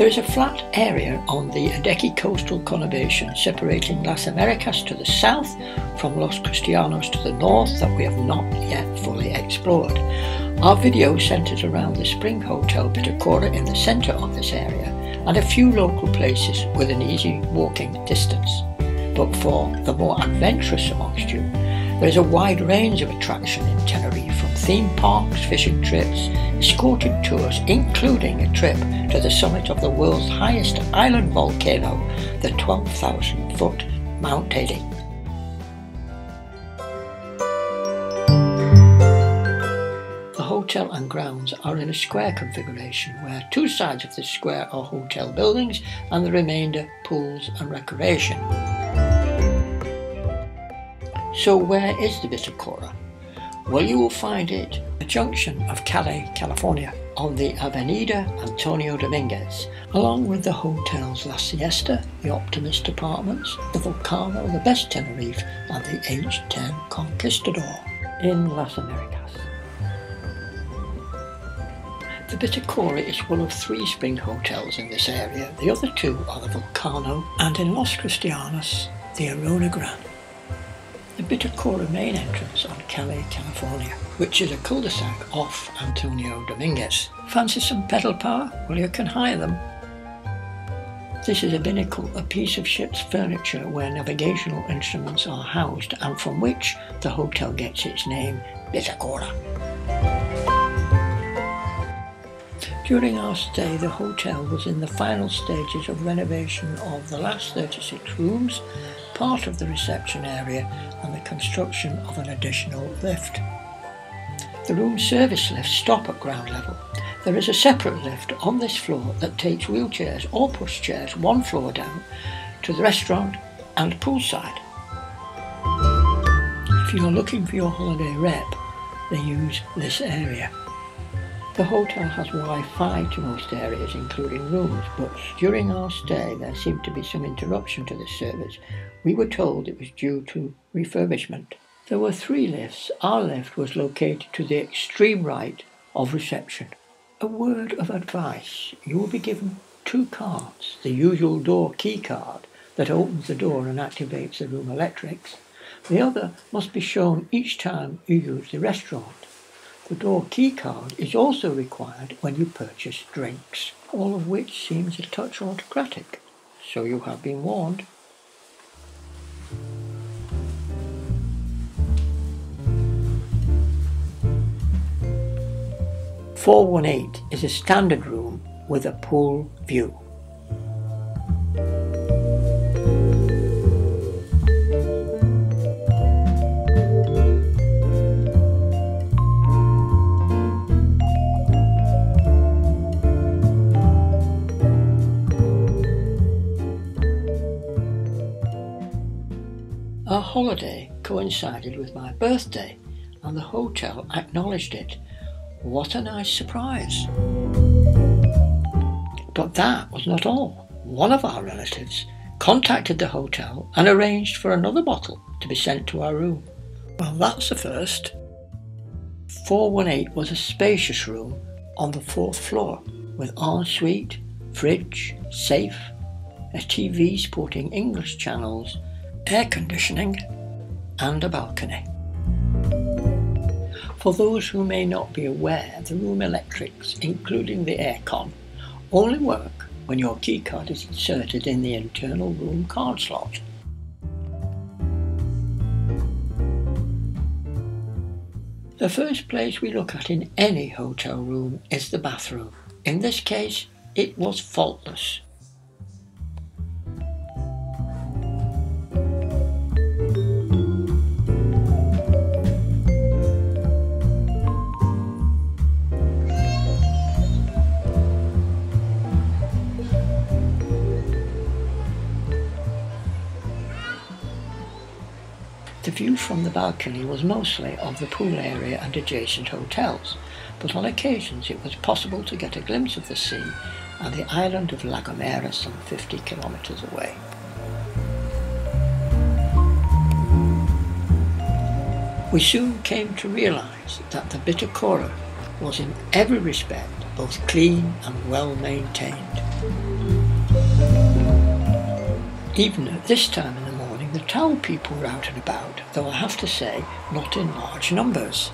There is a flat area on the Adeje coastal conurbation separating Las Americas to the south from Los Cristianos to the north that we have not yet fully explored. Our video centres around the Spring Hotel Bitacora in the centre of this area and a few local places within easy walking distance. But for the more adventurous amongst you, there is a wide range of attraction in Tenerife from theme parks, fishing trips, escorted tours, including a trip to the summit of the world's highest island volcano, the 12,000 foot Mount. The hotel and grounds are in a square configuration where two sides of the square are hotel buildings and the remainder pools and recreation. So where is the Bitacora? Well, you will find it a junction of Calle, California, on the Avenida Antonio Dominguez, along with the hotels La Siesta, the Optimist Apartments, the Volcano, the Best Tenerife, and the H10 Conquistador in Las Americas. The Bitacora is one of three spring hotels in this area. The other two are the Volcano and in Los Cristianos, the Arona Grande the Bitacora main entrance on Calle, California, which is a cul-de-sac off Antonio Dominguez. Fancy some pedal power? Well, you can hire them. This is a binnacle, a piece of ship's furniture where navigational instruments are housed and from which the hotel gets its name, Bitacora. During our stay, the hotel was in the final stages of renovation of the last 36 rooms, part of the reception area and the construction of an additional lift. The room service lifts stop at ground level. There is a separate lift on this floor that takes wheelchairs or pushchairs one floor down to the restaurant and poolside. If you're looking for your holiday rep, they use this area. The hotel has Wi-Fi to most areas, including rooms, but during our stay there seemed to be some interruption to this service. We were told it was due to refurbishment. There were three lifts. Our lift was located to the extreme right of reception. A word of advice. You will be given two cards. The usual door key card that opens the door and activates the room electrics. The other must be shown each time you use the restaurant. The door key card is also required when you purchase drinks, all of which seems a touch autocratic, so you have been warned. Four one eight is a standard room with a pool view. Our holiday coincided with my birthday, and the hotel acknowledged it. What a nice surprise! But that was not all. One of our relatives contacted the hotel and arranged for another bottle to be sent to our room. Well, that's the first. 418 was a spacious room on the fourth floor with ensuite, fridge, safe, a TV sporting English channels air conditioning, and a balcony. For those who may not be aware, the room electrics, including the aircon, only work when your keycard is inserted in the internal room card slot. The first place we look at in any hotel room is the bathroom. In this case, it was faultless. View from the balcony was mostly of the pool area and adjacent hotels, but on occasions it was possible to get a glimpse of the sea and the island of La Gomera some 50 kilometres away. We soon came to realise that the Bitacora was in every respect both clean and well maintained. Even at this time in the morning, the town people were out and about, though I have to say, not in large numbers.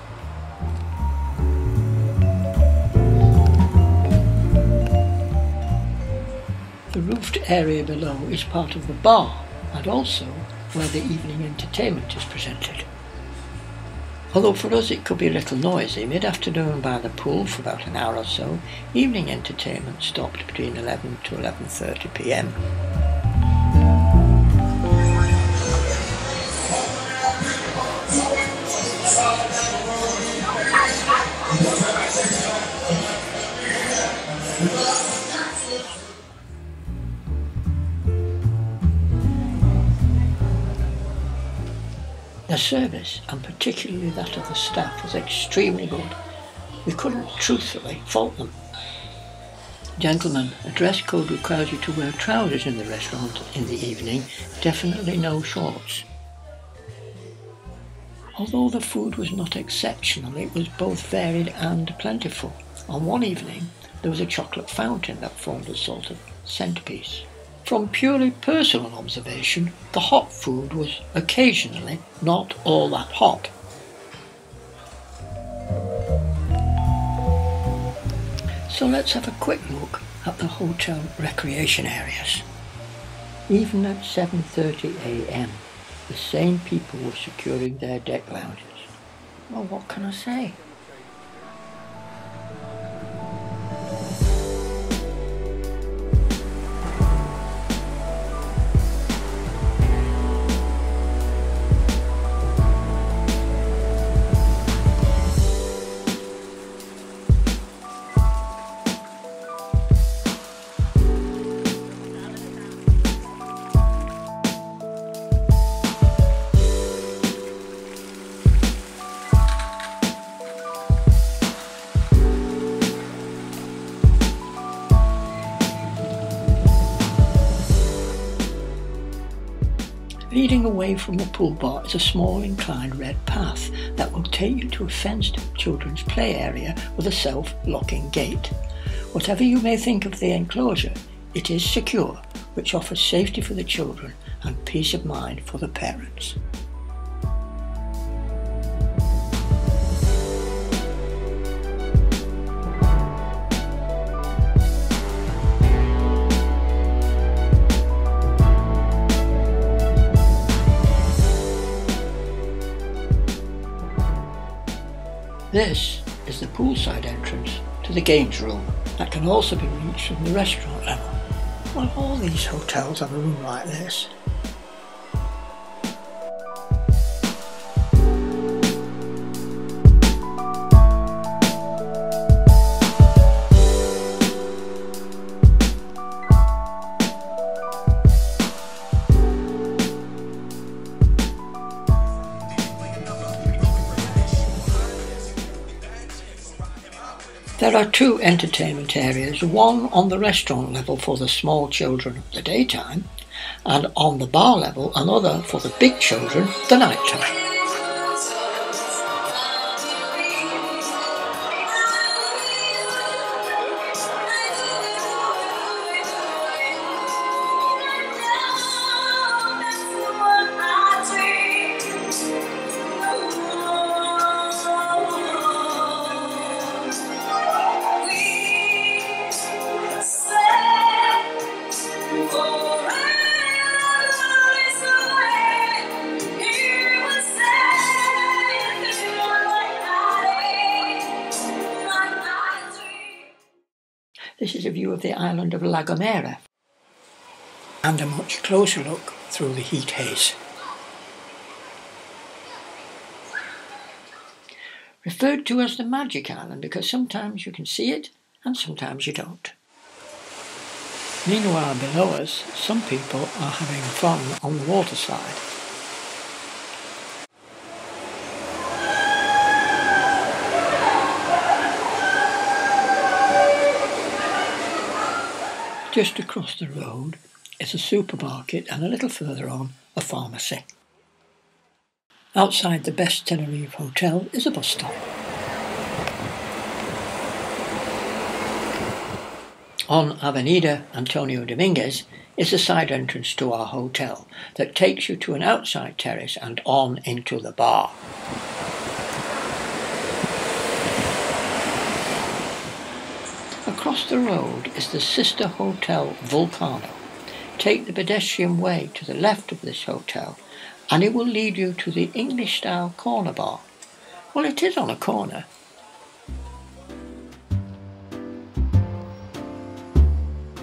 The roofed area below is part of the bar and also where the evening entertainment is presented. Although for us it could be a little noisy, mid-afternoon by the pool for about an hour or so, evening entertainment stopped between 11 to 11.30pm. The service, and particularly that of the staff, was extremely good. We couldn't truthfully fault them. Gentlemen, a dress code requires you to wear trousers in the restaurant in the evening, definitely no shorts. Although the food was not exceptional, it was both varied and plentiful. On one evening, there was a chocolate fountain that formed a sort of centerpiece. From purely personal observation, the hot food was occasionally not all that hot. So let's have a quick look at the hotel recreation areas. Even at 7.30am, the same people were securing their deck lounges. Well, what can I say? Leading away from the pool bar is a small inclined red path that will take you to a fenced children's play area with a self-locking gate. Whatever you may think of the enclosure, it is secure, which offers safety for the children and peace of mind for the parents. This is the poolside entrance to the games room that can also be reached from the restaurant level. Well, all these hotels have a room like this. There are two entertainment areas, one on the restaurant level for the small children at the daytime, and on the bar level another for the big children the night time. This is a view of the island of La Gomera and a much closer look through the heat haze. Referred to as the Magic Island because sometimes you can see it and sometimes you don't. Meanwhile below us, some people are having fun on the water slide. Just across the road is a supermarket and a little further on a pharmacy. Outside the Best Tenerife Hotel is a bus stop. On Avenida Antonio Dominguez is the side entrance to our hotel that takes you to an outside terrace and on into the bar. Across the road is the sister hotel Vulcano. Take the pedestrian way to the left of this hotel and it will lead you to the English style corner bar. Well, it is on a corner.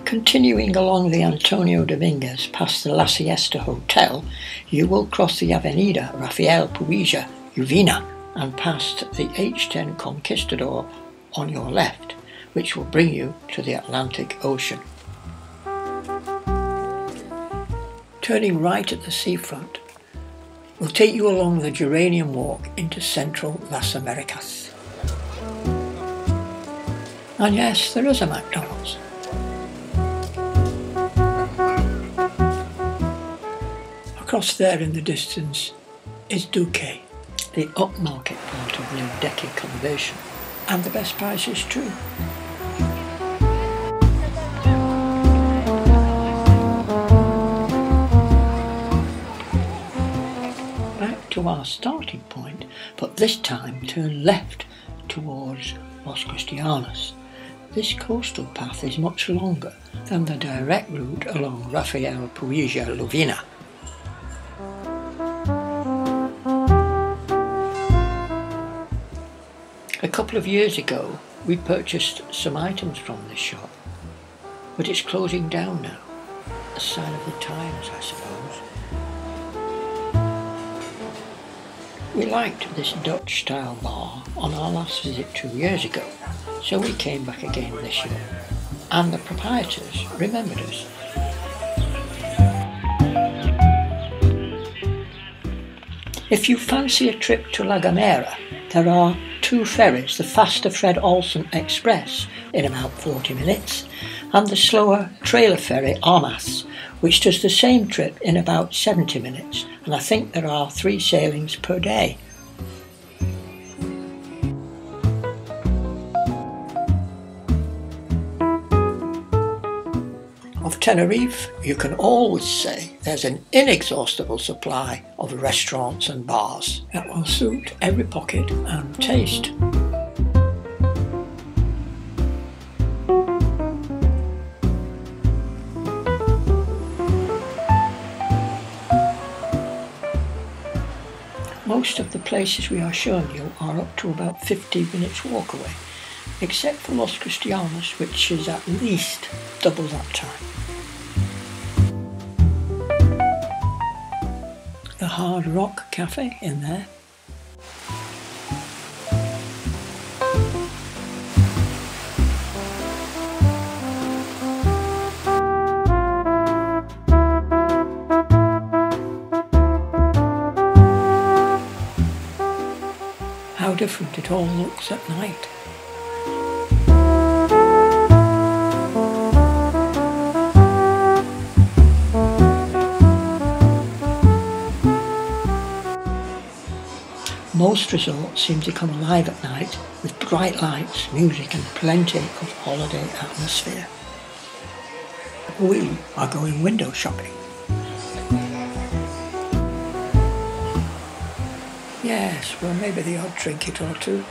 Continuing along the Antonio Dominguez past the La Siesta Hotel, you will cross the Avenida Rafael Puig Lluvina and past the H10 Conquistador on your left, which will bring you to the Atlantic Ocean. Turning right at the seafront, will take you along the Geranium Walk into central Las Americas. And yes, there is a McDonald's. Across there in the distance is Duque, the upmarket part of the Adeje conurbation, and the best prices too. To our starting point, but this time turn left towards Los Cristianos. This coastal path is much longer than the direct route along Rafael Puig Lluvina. A couple of years ago, we purchased some items from this shop, but it's closing down now. A sign of the times, I suppose. We liked this Dutch style bar on our last visit two years ago, so we came back again this year. And the proprietors remembered us. If you fancy a trip to La Gomera, there are two ferries, the faster Fred Olsen Express in about 40 minutes, and the slower trailer ferry Armas which does the same trip in about 70 minutes, and I think there are three sailings per day. Of Tenerife, you can always say there's an inexhaustible supply of restaurants and bars that will suit every pocket and taste. Most of the places we are showing you are up to about 15 minutes walk away, except for Los Cristianos, which is at least double that time. The Hard Rock Cafe in there different it all looks at night. Most resorts seem to come alive at night with bright lights, music and plenty of holiday atmosphere. We are going window shopping. Yes, well, maybe the odd trinket or two.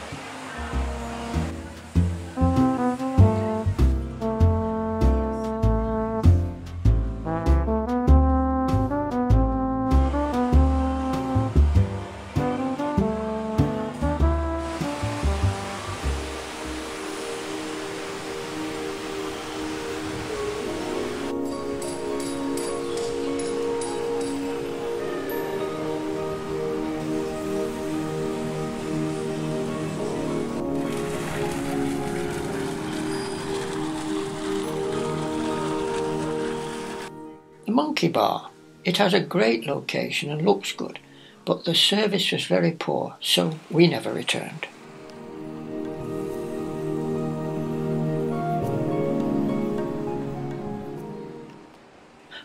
Bar. It has a great location and looks good, but the service was very poor, so we never returned.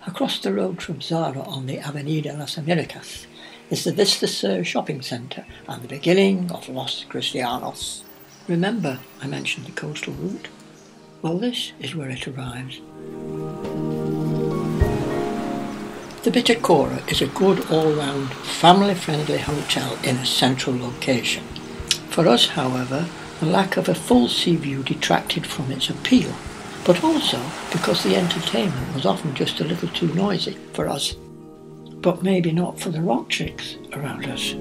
Across the road from Zara on the Avenida Las Americas is the Vista Sur shopping centre and the beginning of Los Cristianos. Remember I mentioned the coastal route? Well, this is where it arrives. The Bitacora is a good all-round, family-friendly hotel in a central location. For us, however, the lack of a full sea view detracted from its appeal, but also because the entertainment was often just a little too noisy for us, but maybe not for the rock chicks around us.